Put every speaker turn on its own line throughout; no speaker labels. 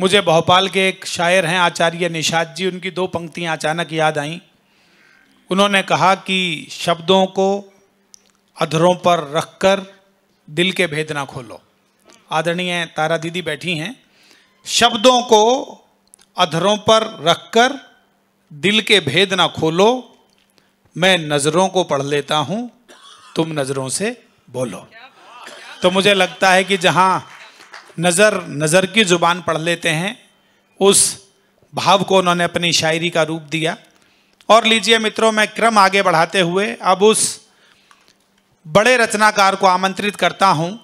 मुझे भोपाल के एक शायर हैं, आचार्य निषाद जी, उनकी दो पंक्तियाँ अचानक याद आईं। उन्होंने कहा कि शब्दों को अधरों पर रखकर दिल के भेद ना खोलो। आदरणीय तारा दीदी बैठी हैं। शब्दों को अधरों पर रखकर दिल के भेद ना खोलो। मैं नज़रों को पढ़ लेता हूँ, तुम नज़रों से बोलो। तो मुझे लगता है कि जहाँ नज़र नज़र की ज़ुबान पढ़ लेते हैं। उस भाव को उन्होंने अपनी शायरी का रूप दिया। और लीजिए मित्रों, मैं क्रम आगे बढ़ाते हुए अब उस बड़े रचनाकार को आमंत्रित करता हूँ।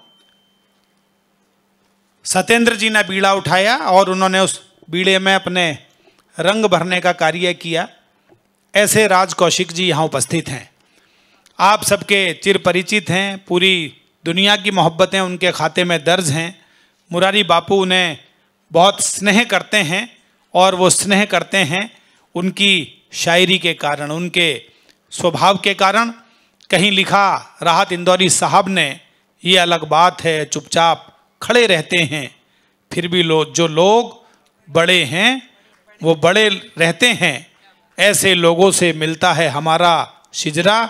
सत्येंद्र जी ने बीड़ा उठाया और उन्होंने उस बीड़े में अपने रंग भरने का कार्य किया। ऐसे राज कौशिक जी यहाँ उपस्थित हैं। आप सबके चिर परिचित हैं, पूरी दुनिया की मोहब्बतें उनके खाते में दर्ज हैं। मुरारी बापू उन्हें बहुत स्नेह करते हैं और वो स्नेह करते हैं उनकी शायरी के कारण, उनके स्वभाव के कारण। कहीं लिखा, राहत इंदौरी साहब ने, ये अलग बात है, चुपचाप खड़े रहते हैं। फिर भी लोग जो लोग बड़े हैं, वो बड़े रहते हैं। ऐसे लोगों से मिलता है हमारा शिजरा,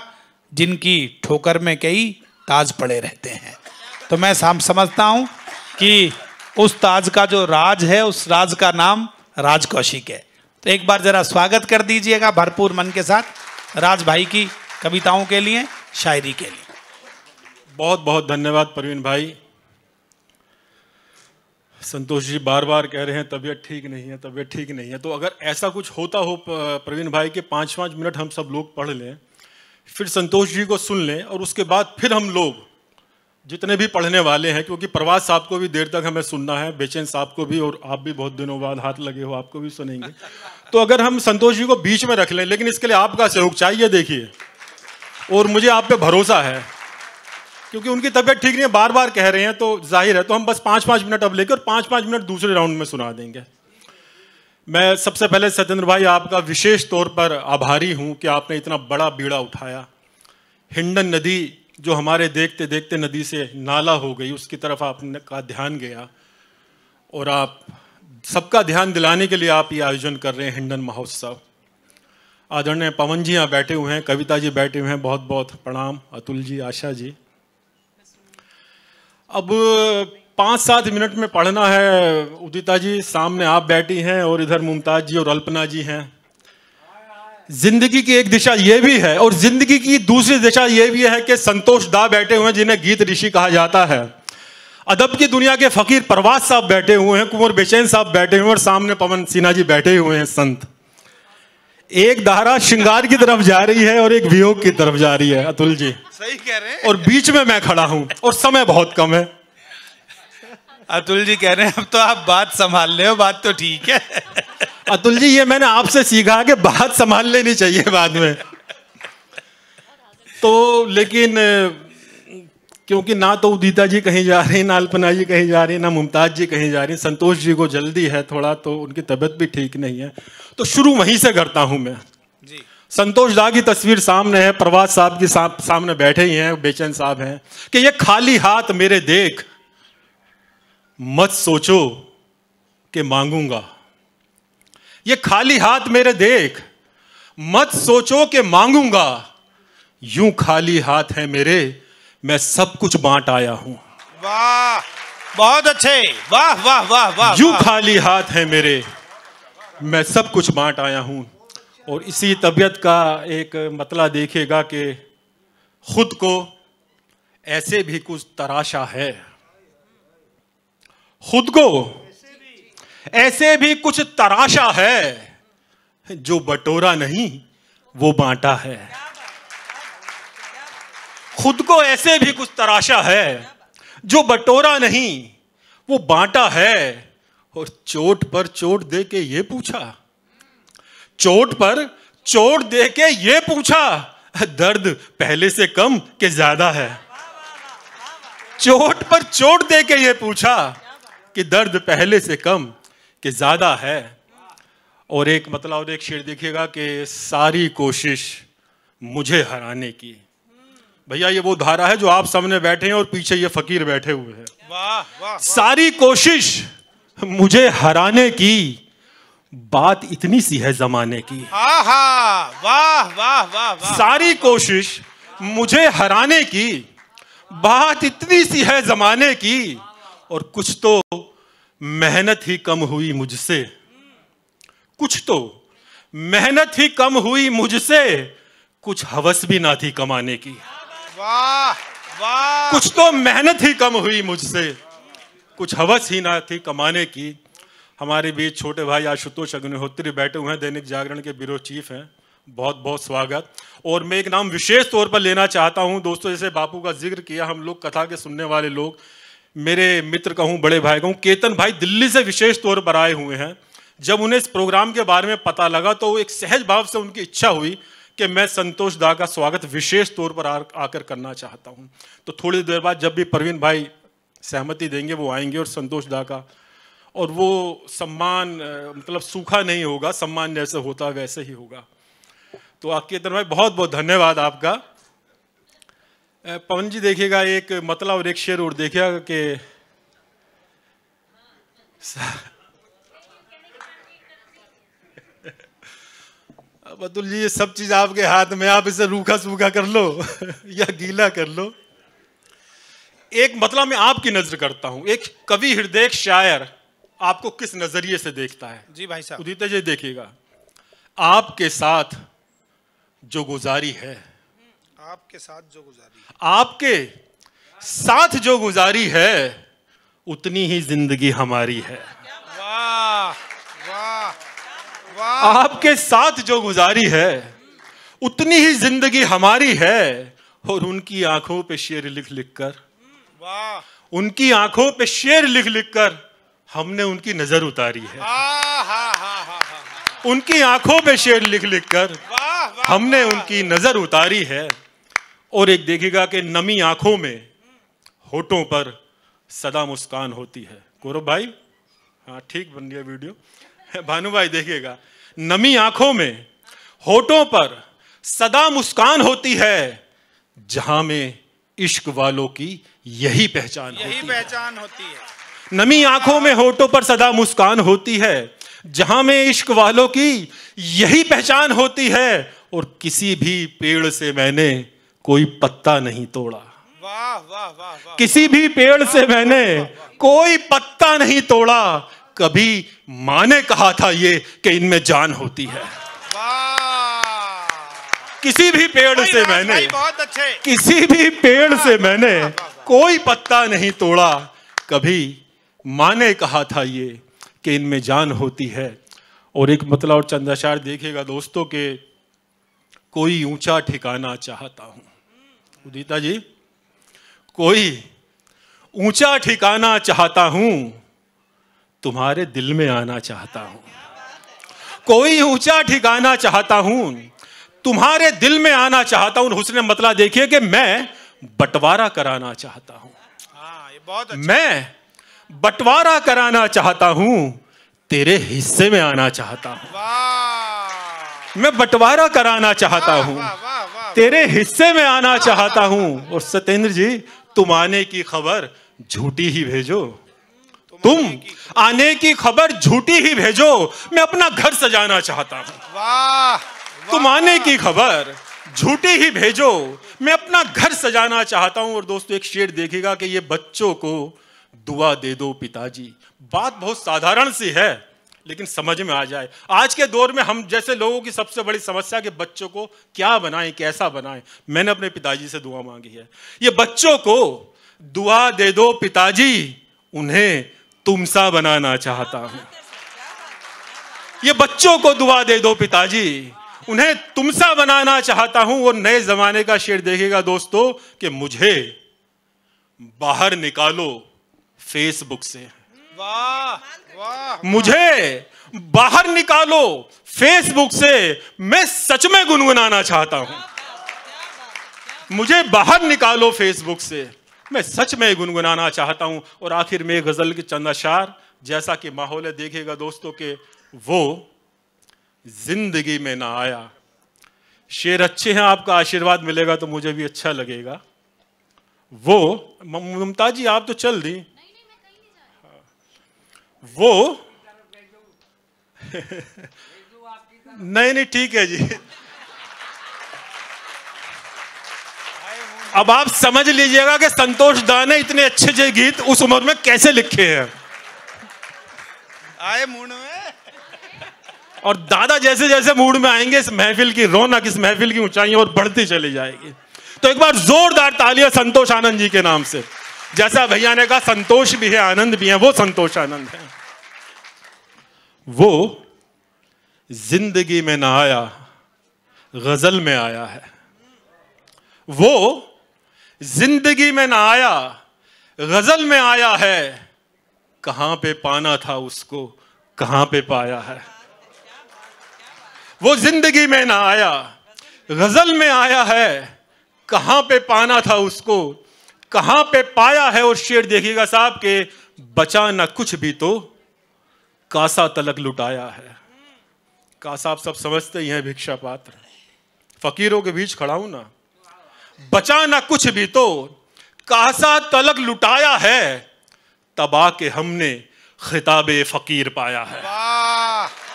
जिनकी ठोकर में कई ताज पड़े रहते हैं। तो मैं समझता हूँ कि उस ताज का जो राज है, उस राज का नाम राज कौशिक है। तो एक बार जरा स्वागत कर दीजिएगा भरपूर मन के साथ राज भाई की कविताओं के लिए, शायरी के लिए।
बहुत बहुत धन्यवाद प्रवीण भाई। संतोष जी बार बार कह रहे हैं, तबीयत ठीक नहीं है, तबीयत ठीक नहीं है। तो अगर ऐसा कुछ होता हो प्रवीण भाई, के पाँच पाँच मिनट हम सब लोग पढ़ लें, फिर संतोष जी को सुन लें, और उसके बाद फिर हम लोग जितने भी पढ़ने वाले हैं क्योंकि प्रवास साहब को भी देर तक हमें सुनना है बेचैन साहब को भी और आप भी बहुत दिनों बाद हाथ लगे हो आपको भी सुनेंगे। तो अगर हम संतोष जी को बीच में रख लें लेकिन इसके लिए आपका सहयोग चाहिए देखिए। और मुझे आप पे भरोसा है क्योंकि उनकी तबीयत ठीक नहीं है बार बार कह रहे हैं तो ज़ाहिर है तो हम बस पाँच पाँच मिनट अब लेकर पाँच पाँच मिनट दूसरे राउंड में सुना देंगे। मैं सबसे पहले सत्येंद्र भाई आपका विशेष तौर पर आभारी हूँ कि आपने इतना बड़ा बीड़ा उठाया। हिंडन नदी जो हमारे देखते देखते नदी से नाला हो गई, उसकी तरफ़ आपने का ध्यान गया और आप सबका ध्यान दिलाने के लिए आप ये आयोजन कर रहे हैं हिंडन महोत्सव। आदरणीय पवन जी यहाँ बैठे हुए हैं, कविता जी बैठे हुए हैं बहुत बहुत प्रणाम, अतुल जी, आशा जी। अब पाँच सात मिनट में पढ़ना है, उदिता जी सामने आप बैठी हैं और इधर मुमताज़ जी और अल्पना जी हैं। ज़िंदगी की एक दिशा ये भी है और ज़िंदगी की दूसरी दिशा ये भी है कि संतोष दा बैठे हुए हैं जिन्हें गीत ऋषि कहा जाता है। अदब की दुनिया के फकीर प्रवास साहब बैठे हुए हैं कुंवर बेचैन साहब बैठे हुए हैं और सामने पवन सिन्हा जी बैठे हुए हैं संत। एक धारा श्रृंगार की तरफ़ जा रही है और एक वियोग की तरफ़ जा रही है अतुल जी।
सही कह रहे हैं।
और बीच में मैं खड़ा हूँ और समय बहुत कम है।
अतुल जी कह रहे हैं अब तो आप बात संभाल ले हो बात तो ठीक है।
अतुल जी ये मैंने आपसे सीखा कि बात संभाल लेनी चाहिए बाद में। तो लेकिन क्योंकि ना तो उदिता जी कहीं जा रही ना अल्पना जी कहीं जा रही ना मुमताज़ जी कहीं जा रही संतोष जी को जल्दी है थोड़ा तो उनकी तबीयत भी ठीक नहीं है। तो शुरू वहीं से करता हूँ मैं। जी। संतोष दा की तस्वीर सामने है प्रवास साहब की सा, सामने बैठे ही हैं बेचैन साहब हैं कि ये खाली हाथ मेरे देख मत सोचो कि मांगूँगा। ये खाली हाथ मेरे देख। मत सोचो कि मांगूँगा। यूँ खाली हाथ है मेरे मैं सब कुछ बांट आया हूँ।
वाह बहुत अच्छे। वाह वाह वाह वाह
यूँ खाली हाथ है मेरे मैं सब कुछ बांट आया हूँ। और इसी तबीयत का एक मतला देखेगा कि खुद को ऐसे भी कुछ तराशा है। खुद को ऐसे भी कुछ तराशा है जो बटोरा नहीं, वो बांटा है। खुद को ऐसे भी कुछ तराशा है जो बटोरा नहीं, वो बांटा है। और चोट पर चोट दे के ये पूछा। चोट पर चोट दे के ये पूछा, दर्द पहले से कम के ज़्यादा है। चोट पर चोट दे के ये पूछा कि दर्द पहले से कम के ज़्यादा है। और एक मतलब और एक शेर देखिएगा कि सारी कोशिश मुझे हराने की। भैया ये वो धारा है जो आप सामने बैठे हैं और पीछे ये फकीर बैठे हुए हैं।
वाह वाह
सारी कोशिश मुझे हराने की बात इतनी सी है जमाने की।
वाह वाह वाह वाह।
सारी कोशिश मुझे हराने की बात इतनी सी है जमाने की और कुछ तो मेहनत ही कम हुई मुझसे। कुछ तो मेहनत ही कम हुई मुझसे कुछ हवस भी ना थी कमाने की।
वाह वाह।
कुछ तो मेहनत ही कम हुई मुझसे कुछ हवस ही ना थी कमाने की। हमारे बीच छोटे भाई आशुतोष अग्निहोत्री बैठे हुए हैं दैनिक जागरण के ब्यूरो चीफ हैं। बहुत बहुत स्वागत। और मैं एक नाम विशेष तौर पर लेना चाहता हूँ। दोस्तों जैसे बापू का ज़िक्र किया हम लोग कथा के सुनने वाले लोग मेरे मित्र कहूँ, बड़े भाई कहूँ, केतन भाई दिल्ली से विशेष तौर पर आए हुए हैं। जब उन्हें इस प्रोग्राम के बारे में पता लगा तो एक सहज भाव से उनकी इच्छा हुई कि मैं संतोष दा का स्वागत विशेष तौर पर आकर करना चाहता हूँ। तो थोड़ी देर बाद जब भी प्रवीण भाई सहमति देंगे, वो आएँगे और संतोष दा का, और वो सम्मान मतलब सूखा नहीं होगा, सम्मान जैसे होता वैसे ही होगा। तो केतन भाई बहुत बहुत धन्यवाद आपका। पवन जी देखेगा एक मतलब और एक शेर और देखेगा कि अतुल जी ये सब चीज़ आपके हाथ में आप इसे रूखा सूखा कर लो या गीला कर लो। एक मतलब मैं आपकी नज़र करता हूँ। एक कवि हृदय शायर आपको किस नज़रिए से देखता है?
जी भाई साहब।
उदित जी देखिएगा। आपके साथ जो गुजारी है
आपके साथ जो गुजारी
आपके साथ जो गुजारी है उतनी ही ज़िंदगी हमारी है।
वाह वाह
आपके साथ जो गुजारी है उतनी ही ज़िंदगी हमारी है और उनकी आँखों पे शेर लिख लिख कर।
वाह।
उनकी आँखों पे शेर लिख लिख कर हमने उनकी नज़र उतारी हा, उनकी आँखों पे शेर लिख लिख कर हमने उनकी नज़र उतारी है। और एक देखेगा कि नमी आँखों में होठों पर सदा मुस्कान होती है। गौरव भाई हाँ ठीक बन गया वीडियो। भानु भाई देखिएगा नमी आँखों में होठों पर सदा मुस्कान होती है जहाँ में इश्क वालों की यही पहचान
यही
होती
पहचान है। होती है।
नमी आँखों में होठों पर सदा मुस्कान होती है जहाँ में इश्क वालों की यही पहचान होती है और किसी भी पेड़ से मैंने कोई पत्ता नहीं तोड़ा।
वाह वाह वाह
किसी भी पेड़ से मैंने कोई पत्ता नहीं तोड़ा। कभी माँ ने कहा था ये कि इनमें जान होती है। किसी भी पेड़ से मैंने
बहुत अच्छे।
किसी भी पेड़ से मैंने कोई पत्ता नहीं तोड़ा। कभी माँ ने कहा था ये कि इनमें जान होती है। और एक मतलब और चंद्राचार देखेगा दोस्तों के कोई ऊँचा ठिकाना चाहता हूँ। उदिता जी कोई ऊँचा ठिकाना चाहता हूँ तुम्हारे दिल में आना चाहता हूँ। कोई ऊँचा ठिकाना चाहता हूँ तुम्हारे दिल में आना चाहता हूँ। हुसने मतलब देखिए कि मैं बंटवारा कराना चाहता हूँ।
हाँ, ये बहुत अच्छा।
मैं बंटवारा कराना चाहता हूँ तेरे हिस्से में आना चाहता हूँ। मैं बंटवारा कराना चाहता हूँ। तेरे हिस्से में आना चाहता हूँ। और सत्येंद्र जी तुम आने की खबर झूठी ही भेजो। तुम आने की खबर झूठी ही भेजो। मैं अपना घर सजाना चाहता हूँ।
वाह
तुम आने की खबर झूठी ही भेजो। मैं अपना घर सजाना चाहता हूँ। और दोस्तों एक शेर देखेगा कि ये बच्चों को दुआ दे दो पिताजी। बात बहुत साधारण सी है। लेकिन समझ में आ जाए। आज के दौर में हम जैसे लोगों की सबसे बड़ी समस्या कि बच्चों को क्या बनाएँ, कैसा बनाएँ, मैंने अपने पिताजी से दुआ मांगी है। ये बच्चों को दुआ दे दो पिताजी, उन्हें तुमसा बनाना चाहता हूँ। ये बच्चों को दुआ दे दो पिताजी, उन्हें तुमसा बनाना चाहता हूँ। वो नए जमाने का शेर देखेगा दोस्तों कि मुझे बाहर निकालो, फेसबुक से।
वाह!
मुझे बाहर निकालो फेसबुक से मैं सच में गुनगुनाना चाहता हूँ। मुझे बाहर निकालो फेसबुक से मैं सच में गुनगुनाना चाहता हूँ। और आखिर में गज़ल के चंद अशार, जैसा कि माहौल देखेगा दोस्तों के, वो ज़िंदगी में ना आया। शेर अच्छे हैं, आपका आशीर्वाद मिलेगा तो मुझे भी अच्छा लगेगा। वो ममता जी, आप तो चल दी। वो नहीं नहीं ठीक है जी। अब आप समझ लीजिएगा कि संतोष दा ने इतने अच्छे अच्छे गीत उस उम्र में कैसे लिखे हैं।
आए मूड में।
और दादा जैसे जैसे मूड में आएँगे इस महफिल की रौनक इस महफिल की ऊंचाइयों और बढ़ती चली जाएगी। तो एक बार जोरदार तालियाँ संतोष आनंद जी के नाम से। जैसा भैया ने कहा, संतोष भी है, आनंद भी है, वो संतोष आनंद है। वो ज़िंदगी में ना आया, गज़ल में आया है। वो ज़िंदगी में ना आया, गज़ल में आया है। कहाँ पे पाना था उसको, कहाँ पे पाया है। वो ज़िंदगी में ना आया, गज़ल में आया है। कहाँ पे पाना था उसको कहाँ पे पाया है और शेर देखिएगा साहब के बचा ना कुछ भी तो कासा तलक लुटाया है। कासा आप सब समझते ही हैं भिक्षा पात्र। फकीरों के बीच खड़ा हूँ ना। बचा ना कुछ भी तो कासा तलक लुटाया है तबा के हमने खिताब फकीर पाया है।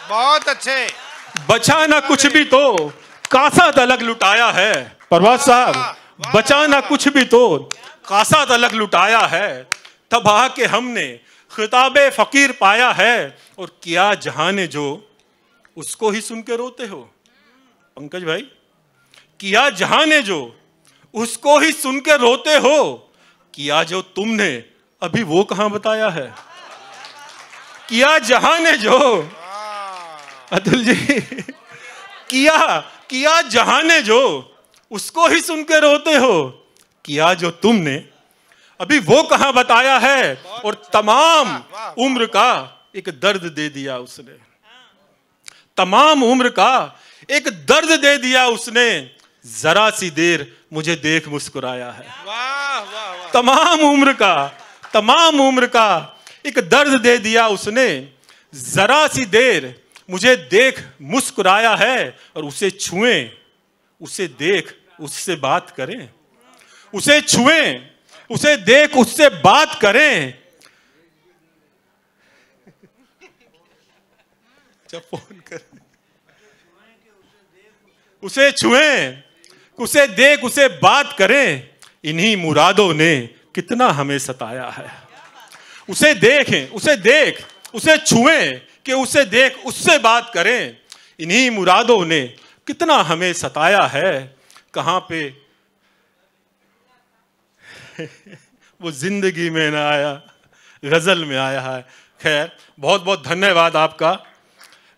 बहुत अच्छे।
बचा ना कुछ भी तो कासा तलक लुटाया है। प्रभात साहब बचा ना कुछ भी तो कासा तलक लुटाया है, तबाह के हमने खिताब फकीर पाया है, और किया जहाँ ने जो, उसको ही सुन के रोते हो। पंकज भाई, किया जहाँ ने जो, उसको ही सुन के रोते हो। किया जो तुमने, अभी वो कहाँ बताया है? किया जहाँ ने जो, अतुल जी, किया किया जहाँ ने जो, उसको ही सुन के रोते हो। किया जो तुमने अभी वो कहाँ बताया है? और तमाम उम्र का एक दर्द दे दिया उसने। तमाम उम्र का एक दर्द दे दिया उसने। जरा सी देर मुझे देख मुस्कुराया है। तमाम उम्र का तमाम उम्र का एक दर्द दे दिया उसने। जरा सी देर मुझे देख मुस्कुराया है और उसे छुए उसे देख उससे बात करें। उसे छुएँ, उसे देख, उससे बात करें। जब फ़ोन कर उसे छुएँ, उसे देख, उसे बात करें। इन्हीं मुरादों ने कितना हमें सताया है। उसे देखें, उसे देख, उसे छुएँ कि उसे देख, उससे बात करें। इन्हीं मुरादों ने कितना हमें सताया है। कहाँ पे वो ज़िंदगी में ना आया, गज़ल में आया है। खैर, बहुत बहुत धन्यवाद आपका।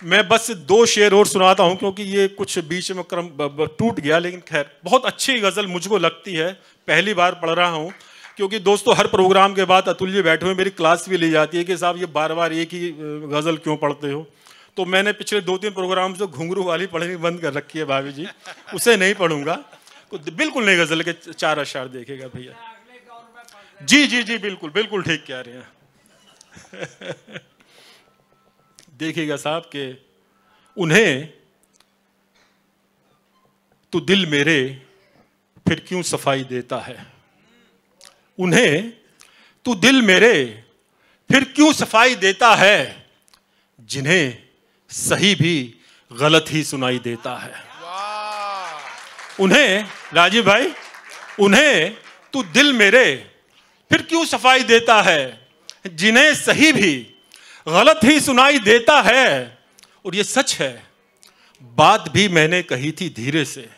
मैं बस दो शेर और सुनाता हूँ, क्योंकि ये कुछ बीच में क्रम टूट गया, लेकिन खैर, बहुत अच्छी गज़ल मुझको लगती है। पहली बार पढ़ रहा हूँ, क्योंकि दोस्तों, हर प्रोग्राम के बाद अतुल जी बैठे हुए, मेरी क्लास भी ली जाती है कि साहब, ये बार बार एक ही गज़ल क्यों पढ़ते हो? तो मैंने पिछले दो तीन प्रोग्राम से घुंघरू वाली पढ़नी बंद कर रखी है, भाभी जी, उसे नहीं पढ़ूँगा। बिल्कुल नहीं गज़ल के चार अशार देखेगा भैया। जी जी जी बिल्कुल बिल्कुल ठीक कह रहे हैं। देखिएगा साहब के उन्हें तो दिल मेरे फिर क्यों सफ़ाई देता है? उन्हें तू दिल मेरे फिर क्यों सफ़ाई देता है? जिन्हें सही भी गलत ही सुनाई देता है। उन्हें राजीव भाई उन्हें तू दिल मेरे फिर क्यों सफ़ाई देता है? जिन्हें सही भी गलत ही सुनाई देता है। और ये सच है। बात भी मैंने कही थी धीरे से।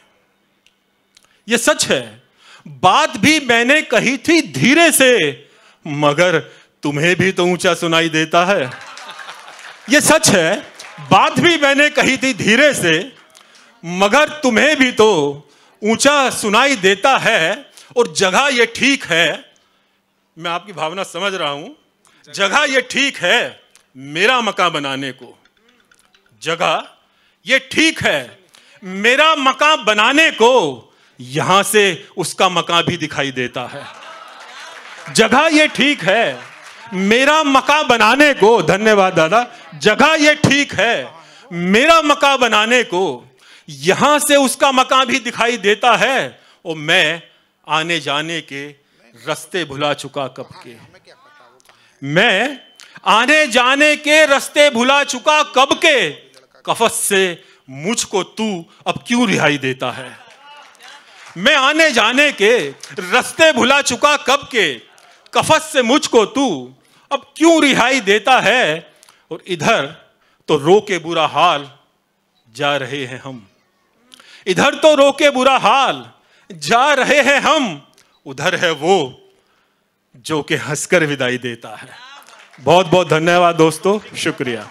ये सच है। बात भी मैंने कही थी धीरे से, मगर तुम्हें भी तो ऊँचा सुनाई देता है। ये सच है। बात भी मैंने कही थी धीरे से, मगर तुम्हें भी तो ऊँचा सुनाई देता है। और जगह ये ठीक है। मैं आपकी भावना समझ रहा हूँ। जगह ये ठीक है मेरा मकान बनाने को। जगह ये ठीक है मेरा मकान बनाने को। यहाँ से उसका मकान भी दिखाई देता है। जगह ये ठीक है मेरा मकान बनाने को। धन्यवाद दादा। जगह ये ठीक है मेरा मकान बनाने को। यहाँ से उसका मकान भी दिखाई देता है। और मैं आने जाने के रास्ते भुला चुका कब के। मैं आने जाने के रास्ते भुला चुका कब के? कफस से मुझको तू अब क्यों रिहाई देता है? मैं आने जाने के रास्ते भुला चुका कब के? कफस से मुझको तू अब क्यों रिहाई देता है? और इधर तो रो के बुरा हाल जा रहे हैं हम। इधर तो रो के बुरा हाल जा रहे हैं हम। उधर है वो जो कि हंसकर विदाई देता है। बहुत बहुत धन्यवाद दोस्तों, शुक्रिया।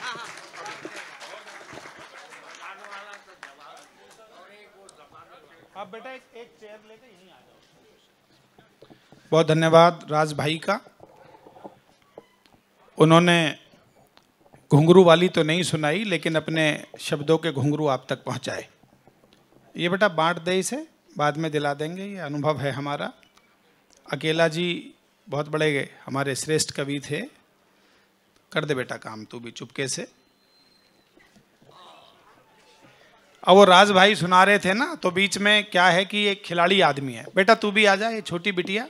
बहुत धन्यवाद राज भाई का। उन्होंने घुंघरू वाली तो नहीं सुनाई, लेकिन अपने शब्दों के घुंघरू आप तक पहुँचाए। ये बेटा बांट दे इसे, बाद में दिला देंगे, ये अनुभव है हमारा। अकेला जी बहुत बड़े हमारे श्रेष्ठ कवि थे। कर दे बेटा काम, तू भी चुपके से। अब वो राज भाई सुना रहे थे ना तो बीच में क्या है कि एक खिलाड़ी आदमी है। बेटा, तू भी आ जा, ये छोटी बिटिया।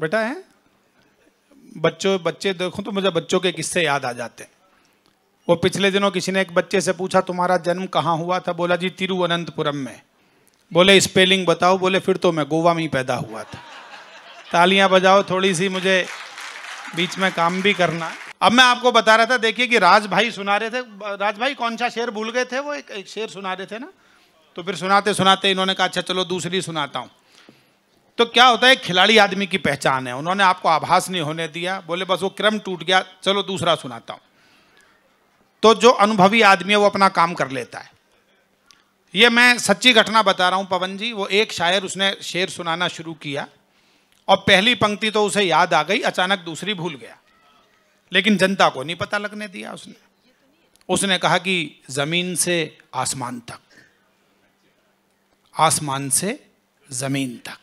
बेटा है? बच्चों, बच्चे देखो तो मुझे बच्चों के किस्से याद आ जाते हैं। वो पिछले दिनों किसी ने एक बच्चे से पूछा, तुम्हारा जन्म कहाँ हुआ था? बोला, जी, तिरुवनंतपुरम में। बोले स्पेलिंग बताओ। बोले फिर तो मैं गोवा में ही पैदा हुआ था। तालियाँ बजाओ थोड़ी सी मुझे बीच में काम भी करना। अब मैं आपको बता रहा था देखिए कि राज भाई सुना रहे थे। राज भाई कौन सा शेर भूल गए थे वो? एक, एक शेर सुना रहे थे ना? तो फिर सुनाते सुनाते इन्होंने कहा अच्छा चलो दूसरी सुनाता हूँ। तो क्या होता है खिलाड़ी आदमी की पहचान है। उन्होंने आपको आभास नहीं होने दिया। बोले बस वो क्रम टूट गया चलो दूसरा सुनाता हूँ। तो जो अनुभवी आदमी है वो अपना काम कर लेता है। ये मैं सच्ची घटना बता रहा हूँ, पवन जी, वो एक शायर उसने शेर सुनाना शुरू किया, और पहली पंक्ति तो उसे याद आ गई, अचानक दूसरी भूल गया। लेकिन जनता को नहीं पता लगने दिया उसने। उसने कहा कि ज़मीन से आसमान तक, आसमान से ज़मीन तक।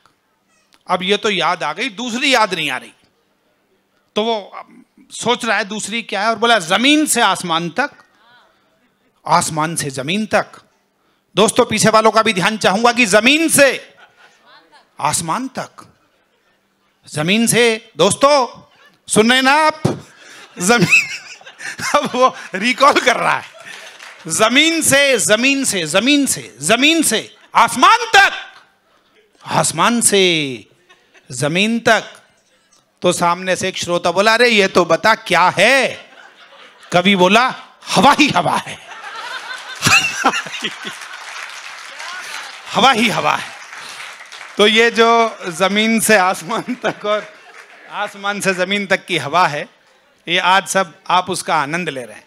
अब ये तो याद आ गई, दूसरी याद नहीं आ रही। तो वो सोच रहा है दूसरी क्या है, और बोला, ज़मीन से आसमान तक, आसमान से ज़मीन तक। दोस्तों, पीछे वालों का भी ध्यान चाहूँगा कि ज़मीन से, आसमान तक। ज़मीन से, दोस्तों, सुन रहे ना आप? ज़मीन, अब वो रिकॉल कर रहा है। ज़मीन से ज़मीन से ज़मीन से ज़मीन से, आसमान तक। आसमान से, ज़मीन तक। तो सामने से एक श्रोता बोला, अरे, ये तो बता क्या है? कवि बोला, हवा ही हवा है। हवा ही हवा है। तो ये जो ज़मीन से आसमान तक और आसमान से ज़मीन तक की हवा है, ये आज सब आप उसका आनंद ले रहे हैं।